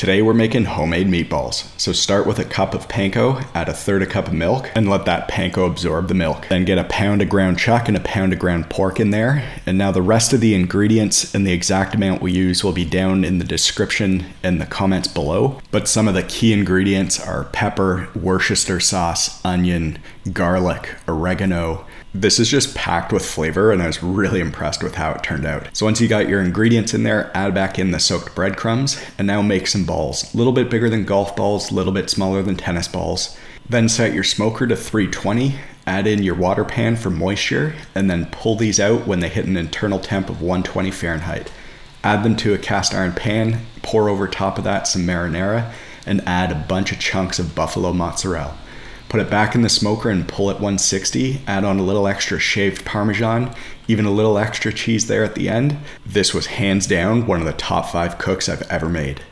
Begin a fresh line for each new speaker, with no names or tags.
Today we're making homemade meatballs. So start with a cup of panko, add a third a cup of milk, and let that panko absorb the milk. Then get a pound of ground chuck and a pound of ground pork in there. And now the rest of the ingredients and the exact amount we use will be down in the description and the comments below. But some of the key ingredients are pepper, Worcester sauce, onion, garlic, oregano, this is just packed with flavor, and I was really impressed with how it turned out. So once you got your ingredients in there, add back in the soaked breadcrumbs, and now make some balls. A little bit bigger than golf balls, a little bit smaller than tennis balls. Then set your smoker to 320, add in your water pan for moisture, and then pull these out when they hit an internal temp of 120 Fahrenheit. Add them to a cast iron pan, pour over top of that some marinara, and add a bunch of chunks of buffalo mozzarella. Put it back in the smoker and pull at 160. Add on a little extra shaved Parmesan, even a little extra cheese there at the end. This was hands down one of the top five cooks I've ever made.